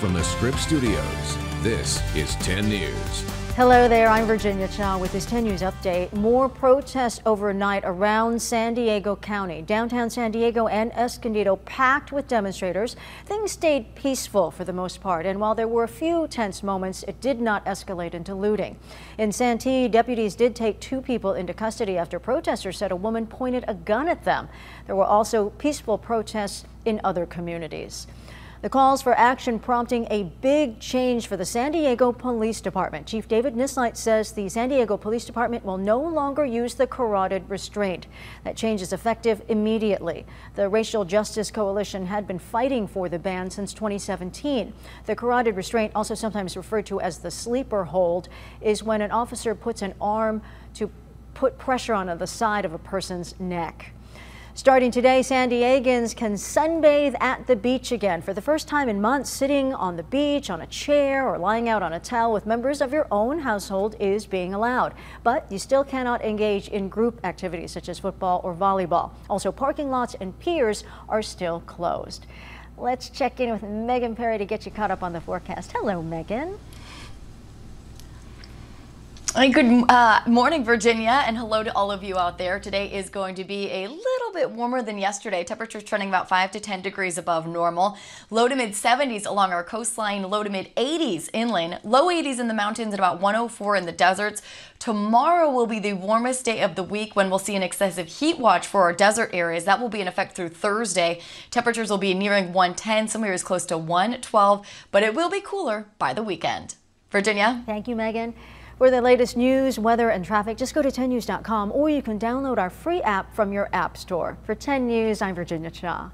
from the Scripps Studios, this is 10 News. Hello there, I'm Virginia Cha with this 10 News update. More protests overnight around San Diego County. Downtown San Diego and Escondido packed with demonstrators. Things stayed peaceful for the most part, and while there were a few tense moments, it did not escalate into looting. In Santee, deputies did take two people into custody after protesters said a woman pointed a gun at them. There were also peaceful protests in other communities. The calls for action prompting a big change for the San Diego Police Department. Chief David Nisleit says the San Diego Police Department will no longer use the carotid restraint. That change is effective immediately. The Racial Justice Coalition had been fighting for the ban since 2017. The carotid restraint, also sometimes referred to as the sleeper hold, is when an officer puts an arm to put pressure on the side of a person's neck. Starting today, San Diegans can sunbathe at the beach again for the first time in months. Sitting on the beach on a chair or lying out on a towel with members of your own household is being allowed. But you still cannot engage in group activities such as football or volleyball. Also, parking lots and piers are still closed. Let's check in with Megan Parry to get you caught up on the forecast. Hello, Megan. Good uh, morning, Virginia, and hello to all of you out there. Today is going to be a little bit warmer than yesterday. Temperatures trending about 5 to 10 degrees above normal. Low to mid 70s along our coastline, low to mid 80s inland, low 80s in the mountains, and about 104 in the deserts. Tomorrow will be the warmest day of the week when we'll see an excessive heat watch for our desert areas. That will be in effect through Thursday. Temperatures will be nearing 110, some areas close to 112, but it will be cooler by the weekend. Virginia? Thank you, Megan. For the latest news, weather, and traffic, just go to 10news.com or you can download our free app from your app store. For 10 News, I'm Virginia Cha.